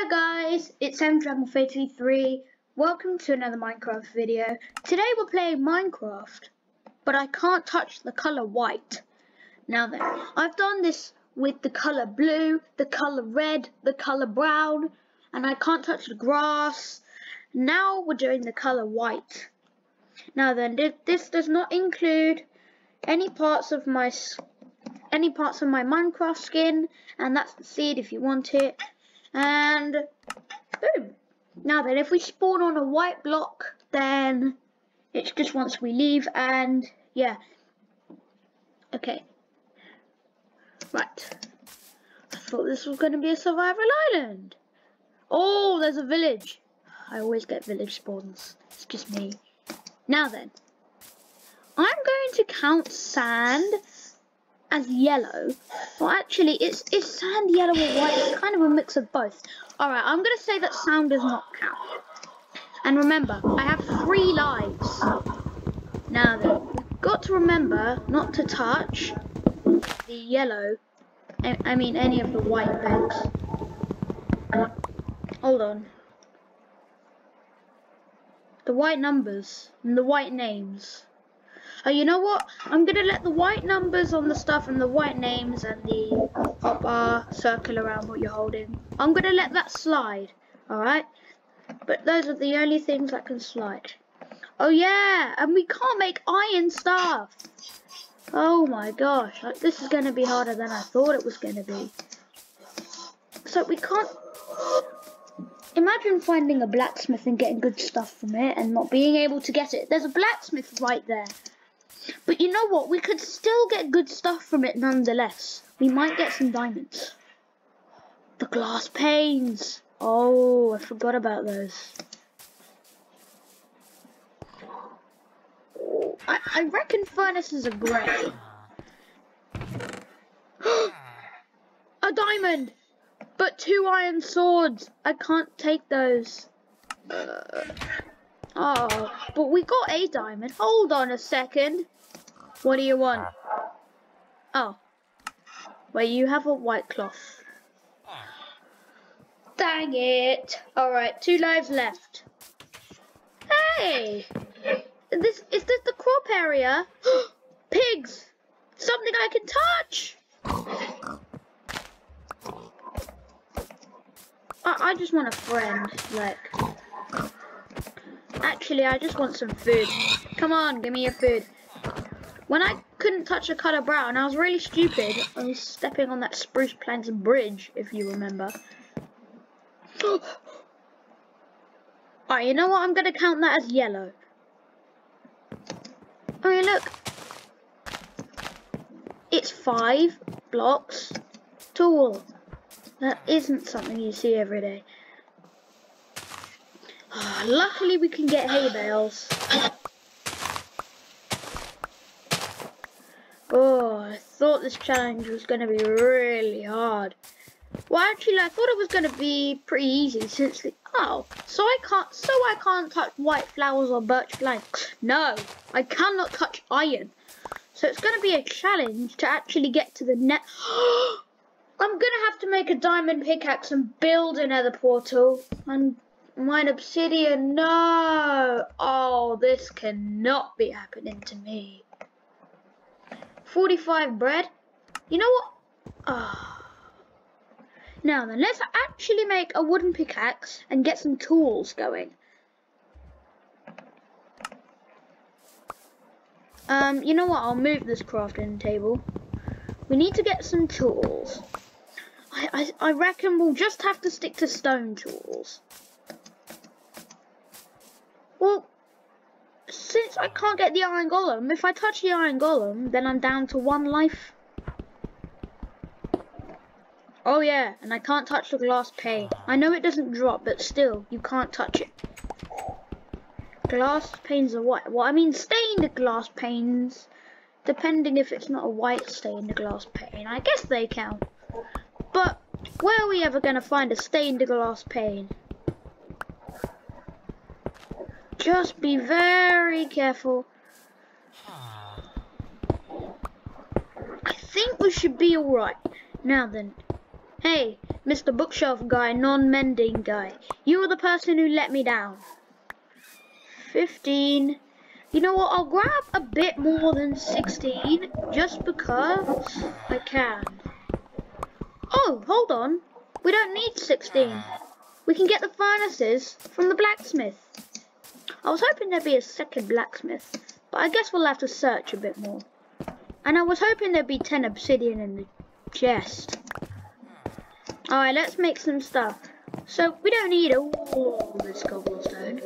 Hello guys, it's mdragon33. Welcome to another Minecraft video. Today we're playing Minecraft, but I can't touch the colour white. Now then, I've done this with the colour blue, the colour red, the colour brown, and I can't touch the grass. Now we're doing the colour white. Now then, this does not include any parts of my any parts of my Minecraft skin, and that's the seed if you want it. And boom. Now then, if we spawn on a white block, then it's just once we leave, and yeah. Okay. Right. I thought this was going to be a survival island. Oh, there's a village. I always get village spawns. It's just me. Now then, I'm going to count sand as yellow. Well, actually, it's it's sand yellow or white. It's kind of a mix of both. All right, I'm going to say that sound does not count. And remember, I have three lives. Now then, we've got to remember not to touch the yellow. I mean, any of the white beds. Hold on. The white numbers and the white names. Oh, you know what? I'm going to let the white numbers on the stuff and the white names and the hot bar circle around what you're holding. I'm going to let that slide, alright? But those are the only things that can slide. Oh yeah, and we can't make iron stuff. Oh my gosh, like, this is going to be harder than I thought it was going to be. So we can't... Imagine finding a blacksmith and getting good stuff from it and not being able to get it. There's a blacksmith right there. But you know what? We could still get good stuff from it nonetheless. We might get some diamonds. The glass panes. Oh, I forgot about those. I, I reckon furnaces are great. a diamond! But two iron swords. I can't take those. Uh, oh, but we got a diamond. Hold on a second. What do you want? Ah. Oh. Wait, you have a white cloth. Dang it. Alright, two lives left. Hey! This Is this the crop area? Pigs! Something I can touch! I, I just want a friend, like... Actually, I just want some food. Come on, give me your food. When I couldn't touch the colour brown, I was really stupid. I was stepping on that spruce planks bridge, if you remember. Alright, you know what? I'm going to count that as yellow. Oh, yeah, look. It's five blocks tall. That isn't something you see every day. Luckily we can get hay bales. Oh, I thought this challenge was going to be really hard. Well, actually, I thought it was going to be pretty easy since the... Oh, so I can't... So I can't touch white flowers or birch planks. No, I cannot touch iron. So it's going to be a challenge to actually get to the net... I'm going to have to make a diamond pickaxe and build another portal. And mine obsidian, no. Oh, this cannot be happening to me. 45 bread. You know what? Oh. Now then, let's actually make a wooden pickaxe and get some tools going. Um, you know what? I'll move this crafting table. We need to get some tools. I, I, I reckon we'll just have to stick to stone tools. Well, since I can't get the iron golem, if I touch the iron golem, then I'm down to one life. Oh yeah, and I can't touch the glass pane. I know it doesn't drop, but still, you can't touch it. Glass panes are white. Well, I mean stained glass panes, depending if it's not a white stained glass pane. I guess they count. But, where are we ever going to find a stained glass pane? Just be very careful. I think we should be alright. Now then. Hey, Mr. Bookshelf guy, non-mending guy. You were the person who let me down. 15. You know what, I'll grab a bit more than 16, just because I can. Oh, hold on. We don't need 16. We can get the furnaces from the blacksmith. I was hoping there'd be a second blacksmith, but I guess we'll have to search a bit more. And I was hoping there'd be 10 obsidian in the chest. Alright, let's make some stuff. So, we don't need all this cobblestone.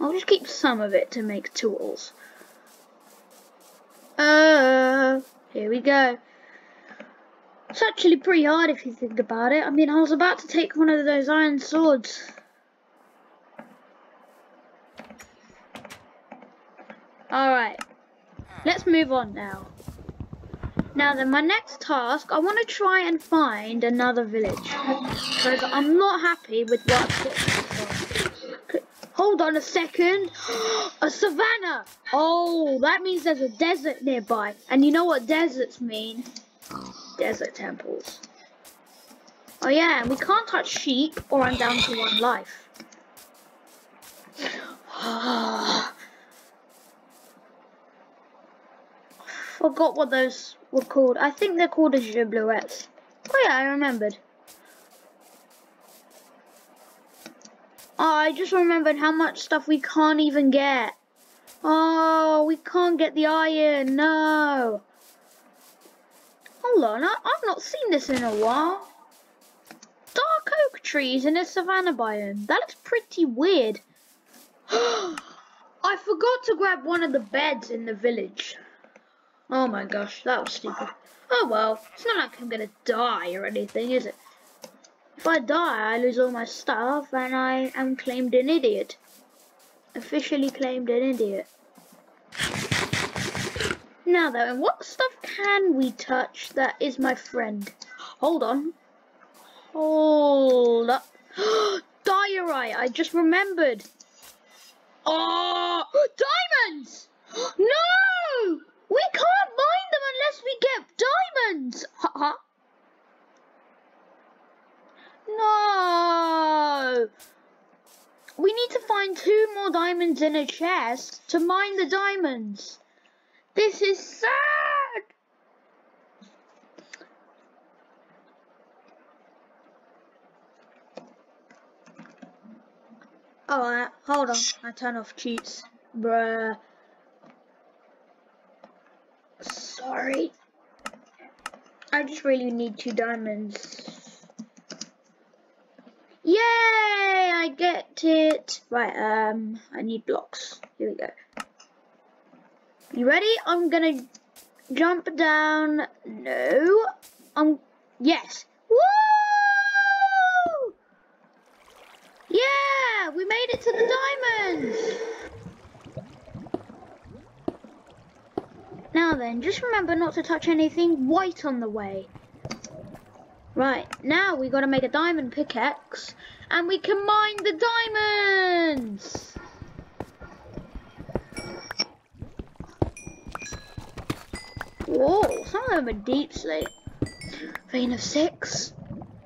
I'll just keep some of it to make tools. Uh, here we go. It's actually pretty hard if you think about it. I mean, I was about to take one of those iron swords. Alright, let's move on now. Now then, my next task, I want to try and find another village. Because I'm not happy with what I've. Hold on a second. a savannah. Oh, that means there's a desert nearby. And you know what deserts mean? Desert temples. Oh yeah, and we can't touch sheep or I'm down to one life. Ah. Forgot what those were called. I think they're called a giblouettes. Oh yeah, I remembered. Oh, I just remembered how much stuff we can't even get. Oh, we can't get the iron, no. Hold on, I, I've not seen this in a while. Dark oak trees in a savanna biome. That looks pretty weird. I forgot to grab one of the beds in the village. Oh my gosh, that was stupid. Oh well, it's not like I'm gonna die or anything, is it? If I die, I lose all my stuff and I am claimed an idiot. Officially claimed an idiot. Now then, what stuff can we touch that is my friend? Hold on. Hold up. Diorite, I just remembered. Oh, diamonds! No! We can't mine them unless we get diamonds! Ha. No! We need to find two more diamonds in a chest to mine the diamonds. This is sad! Oh, hold on. I turn off cheats. Bruh. Sorry. I just really need two diamonds. Yay! I get it. Right, um, I need blocks. Here we go. You ready? I'm gonna jump down. No. Um, yes. Woo! Yeah! We made it to the diamonds! Now then, just remember not to touch anything white on the way. Right, now we gotta make a diamond pickaxe and we can mine the diamonds! Whoa, some of them are deep slate. Vein of six.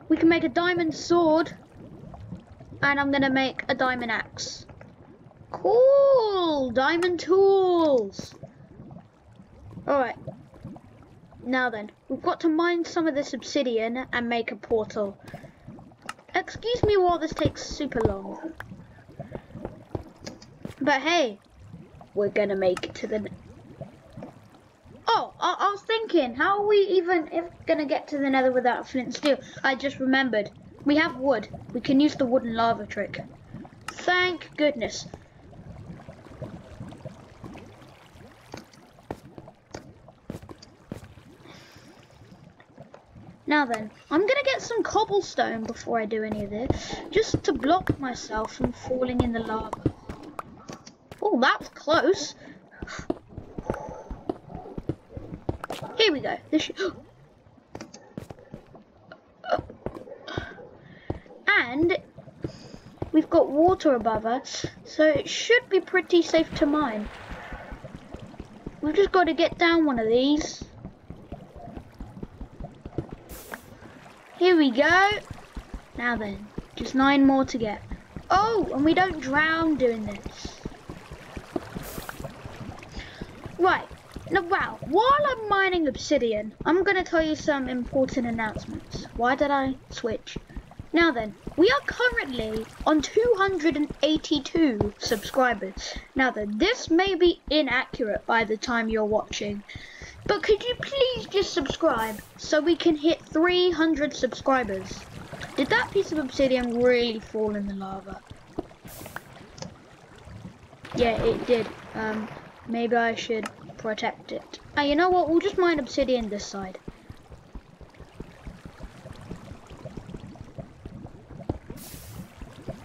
We can make a diamond sword and I'm gonna make a diamond axe. Cool! Diamond tools! Alright. Now then, we've got to mine some of this obsidian and make a portal. Excuse me while this takes super long. But hey, we're gonna make it to the... Oh, I, I was thinking, how are we even gonna get to the nether without flint and steel? I just remembered. We have wood. We can use the wooden lava trick. Thank goodness. Now then, I'm gonna get some cobblestone before I do any of this, just to block myself from falling in the lava. Oh, that was close. Here we go. This and we've got water above us, so it should be pretty safe to mine. We've just got to get down one of these. Here we go. Now then, just nine more to get. Oh, and we don't drown doing this. Right, now wow, while I'm mining obsidian, I'm going to tell you some important announcements. Why did I switch? Now then, we are currently on 282 subscribers. Now then, this may be inaccurate by the time you're watching, but could you please just subscribe so we can hit 300 subscribers? Did that piece of obsidian really fall in the lava? Yeah, it did. Um, maybe I should protect it. Ah, you know what? We'll just mine obsidian this side.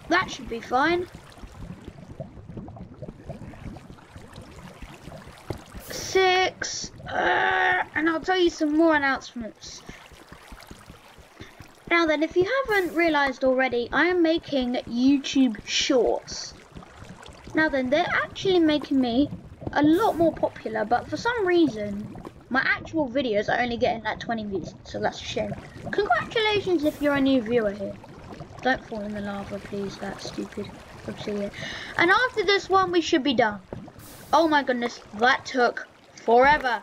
That should be fine. Six. Uh, and I'll tell you some more announcements. Now then, if you haven't realised already, I am making YouTube Shorts. Now then, they're actually making me a lot more popular, but for some reason, my actual videos are only getting like 20 views, so that's a shame. Congratulations if you're a new viewer here. Don't fall in the lava, please, that's stupid obsidian. And after this one, we should be done. Oh my goodness, that took forever.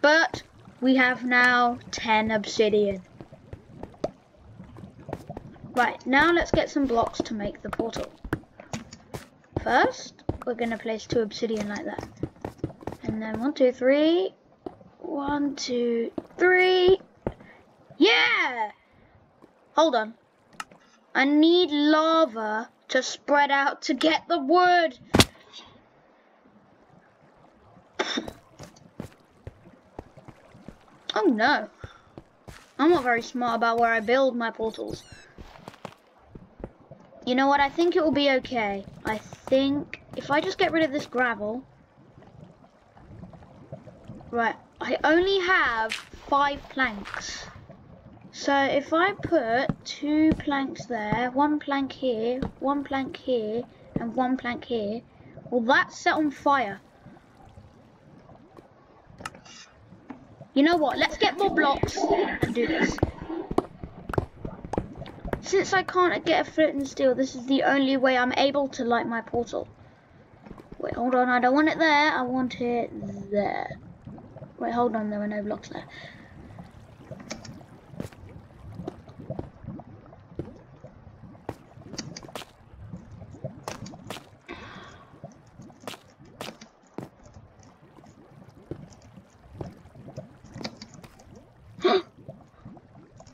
But we have now 10 obsidian. Right, now let's get some blocks to make the portal. First, we're going to place two obsidian like that. And then one, two, three. One, two, three. Yeah! Hold on. I need lava to spread out to get the wood. Oh no. I'm not very smart about where I build my portals. You know what? I think it will be okay. I think if I just get rid of this gravel. Right. I only have five planks. So if I put two planks there, one plank here, one plank here, and one plank here, well that's set on fire. You know what, let's get more blocks and do this. Since I can't get a flint and steel, this is the only way I'm able to light my portal. Wait, hold on, I don't want it there, I want it there. Wait, hold on, there are no blocks there.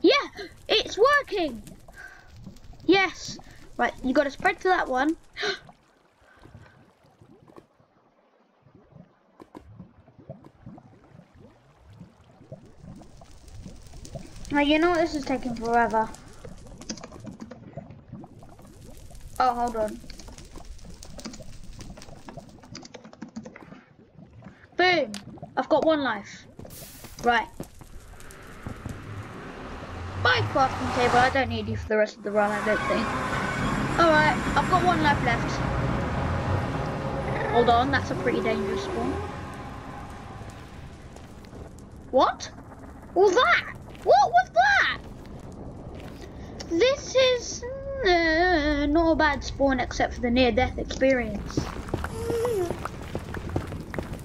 yeah, Yes! Right, you got to spread to that one. Now you know this is taking forever. Oh, hold on. Boom! I've got one life. Right. Crafting table. I don't need you for the rest of the run, I don't think. Alright, I've got one left. Hold on, that's a pretty dangerous spawn. What? Was that? What was that? This is uh, not a bad spawn except for the near-death experience.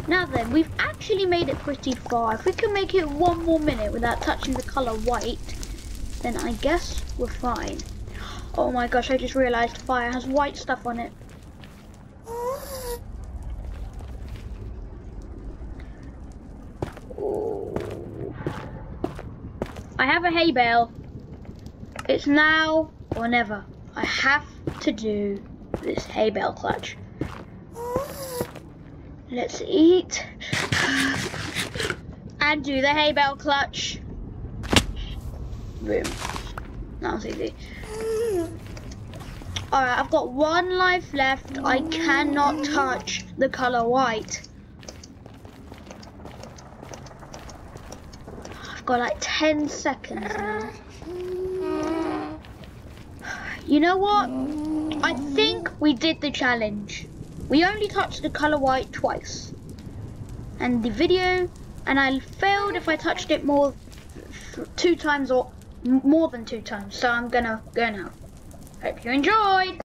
Now then, we've actually made it pretty far. If we can make it one more minute without touching the colour white, then I guess we're fine. Oh my gosh, I just realised fire has white stuff on it. I have a hay bale. It's now or never. I have to do this hay bale clutch. Let's eat. And do the hay bale clutch. Boom. That was easy. Alright, I've got one life left. I cannot touch the colour white. I've got like 10 seconds now. You know what? I think we did the challenge. We only touched the colour white twice. And the video, and I failed if I touched it more two times or more than two times, so I'm gonna go now. Hope you enjoyed!